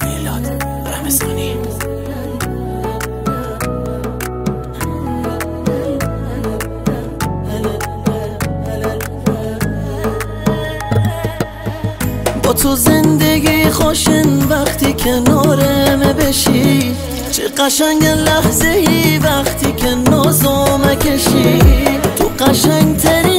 میلاد رمزانی با تو زندگی خوشن وقتی کنارمه بشی. چه قشنگ لحظه ای وقتی که نازو مکشی تو قشنگ تری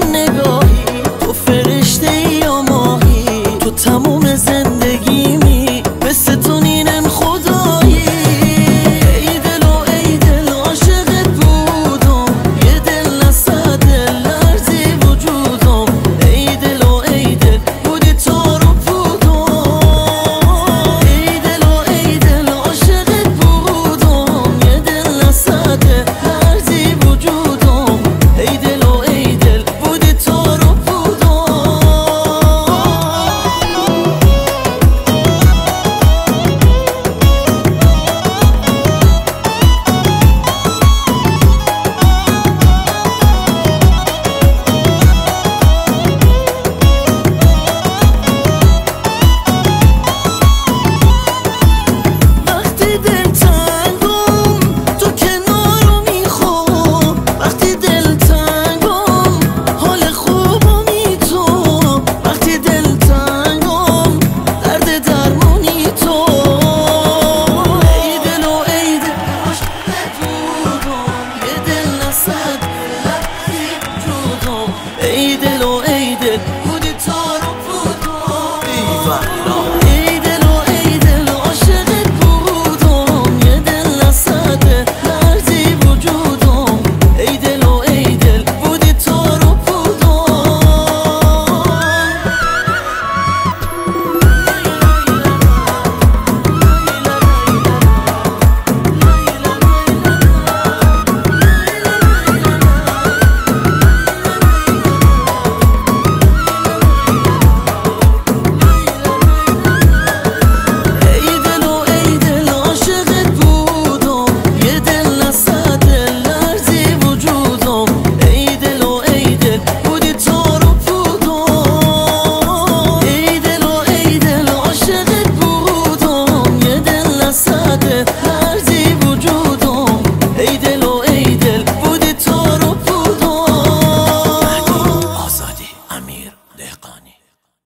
good.